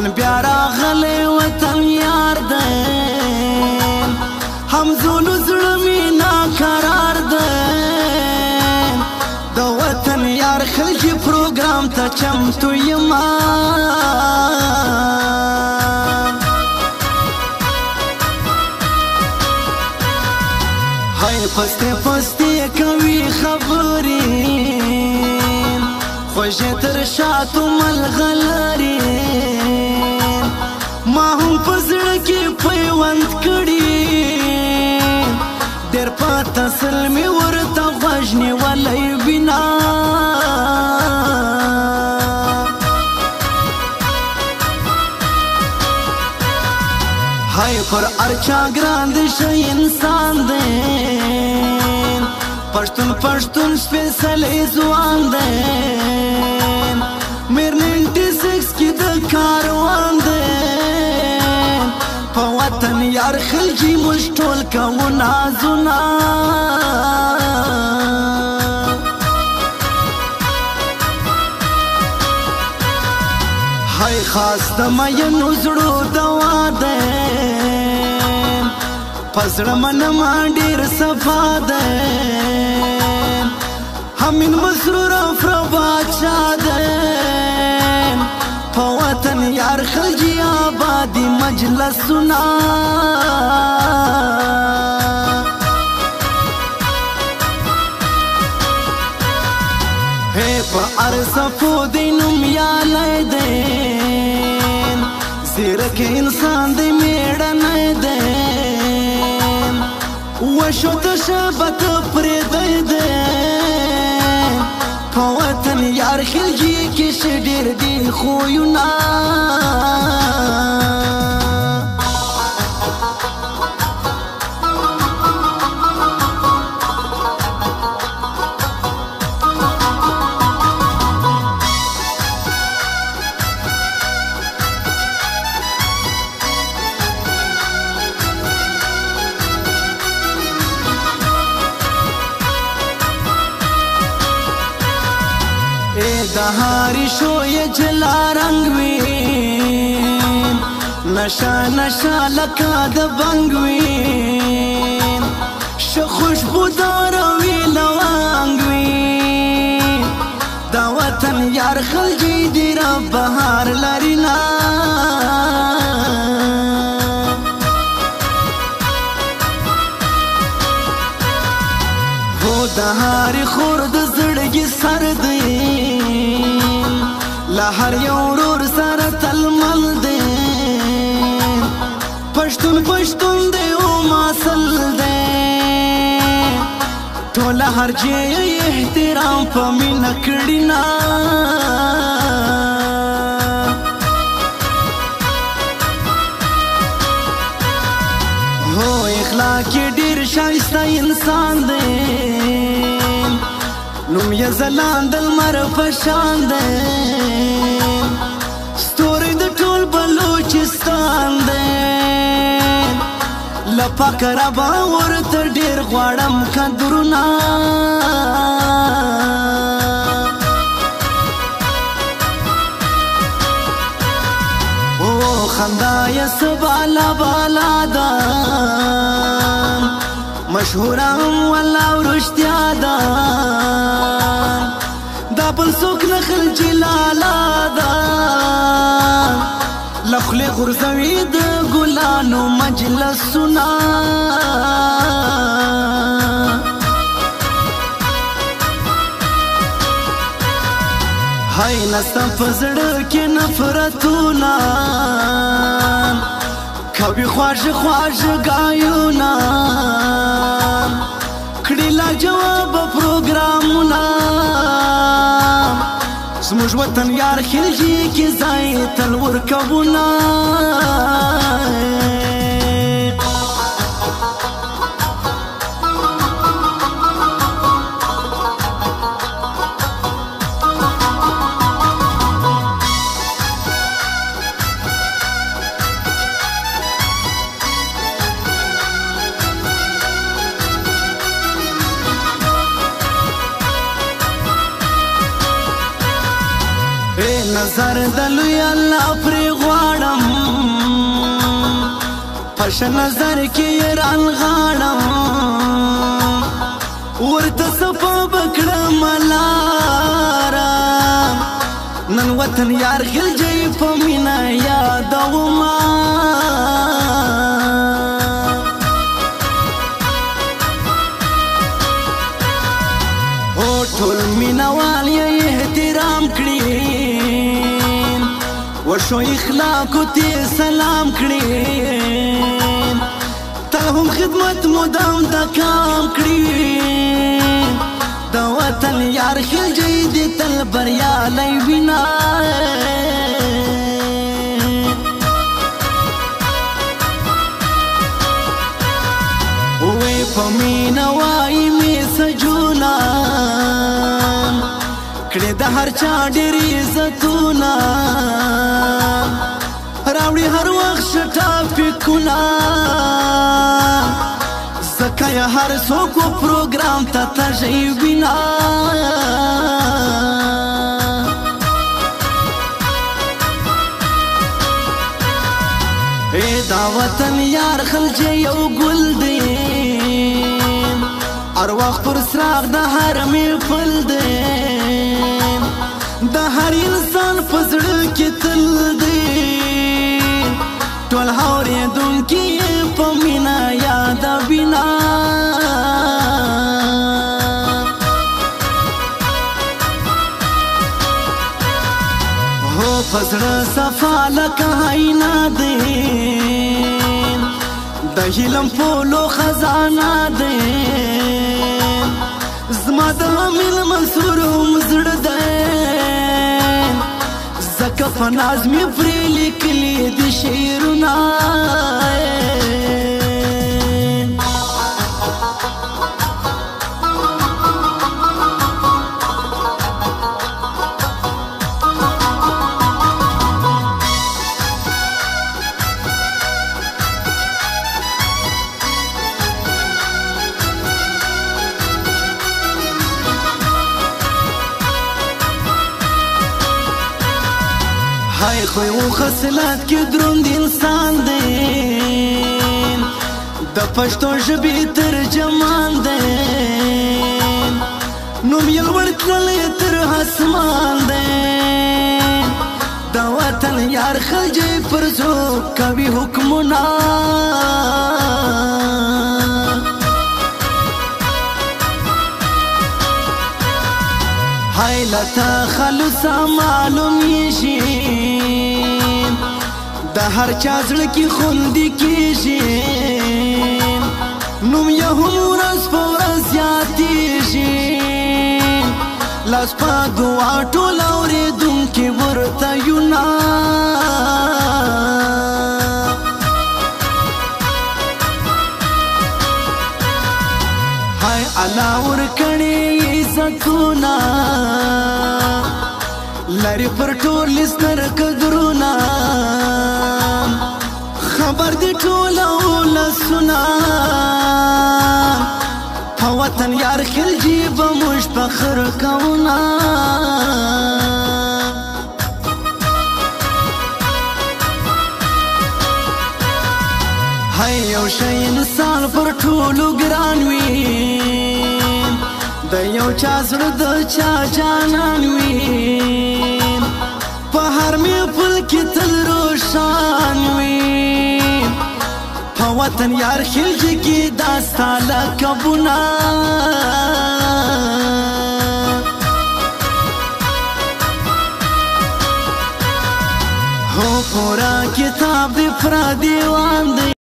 وطن بیا راغلی وطن یار دی همزولو زړه مې ناقرار دی د وطن یار خلجي پروګرام ته چمتو یم های پسته پسته کوي خبرې خوږه تر شاتو ملغلر پر ارچا ګران دی ش انسان دی پښتون پښتون سپیشلې ځوان دی مېر 96 کې د کاروان دی په وطن یار خلجی مشټول کوو نازونه های خاص د مې نو زړو دوا ده پزړه من ما ډیر صفا ده همین مسرور افرا بادشاہ ده په وطن یار خجی آبادی مجلس سنا هې په ارصفو دینم یا لیدین زیرک انسان دی میړه نه دی وشو تشبت پریدای ده په وطن یار خلګي کې شډیر دین خو یو نه سهار شو یې جلا رنگ وی نشا نشا لکا د بنگ وی ش خوشبو دار وی لوانگ وی دا وطن یار خلجی دی رب بهار لري نه او د هاري خور د زړګي سر دی لا هر یو ورور سره تل مل دی پښتون پښتون دی او ماسل دی ټول هر جې احترام په مینا کړینا ځلان د لمر په شان دی ستوري د ټول بلوچستان دی لپاک ربا ورته ډیر غواړم کندرونه خندا یا سبالا بالا دا مشهورم والله ورشتیا دا بل څوک نه خلجی لالا دا لخلې غرزوي د ګلانو مجلسونه هاي نستا پزړه کې نفرتونه کوي خواږه خواږه گایونه کړي لا جواب پروګرامونه زموږ وطن یار خلجی کی ځای تل ورکوونه سر دلوی الله پری غواړم پښ نظر کې رال غاړم ورته صفه بکړه ملارا نن وطن یار خلجی په مینا یاد ومه ټول مینوا شو اخلاق ته سلام کړی ته هم خدمت مدام د کام کړی دا وطن یار خلجی دی تل بریا لای وینا وې پمینا وای هر چا ډېر عزتونه راوړي هر وخت شټافکونه ځکه یې هر څوک پروګرام ته تږی وینا ای دا وطن یار خلجه یو ګل دی ار وخت پر سراغ د هر می فل دی د هر انسان په زړه کې تل دی ټول اورېدونکي په مینا یاد بنا هو فزړه صفا لکه آئینه دی د هیلم پولو خزانه دی په نازمي پرې لیکلي دي شعرونه خو خصلات کې دروند انسان دی د پښتو ژبې ترجمان دی نوم یې لوړ تللی تر اسمان دی دا وطن یار خلجی پر زو کوي حکمونه هاي لتا خلص معلوم شي د هر چا زړه کې خوندې کېږي نوم یې هم ورځ په ورځ زیاتېږي لاس په دعا ټول اورېدونکي ورته یونا هاي الله ورکړې عزتونه لري پر ټول ستر قدرونه دي ټول ولسنا په وطن یار خلجی به مش فخر کونا هاي یو شي انسان پر ټولو ګران وي د یو چا زړه د چا جانان وي په هر مې پل کې تل روشان وي وطن یار خلجگی داستا لکبونا هو پورا کتاب دی پرا دیوان دی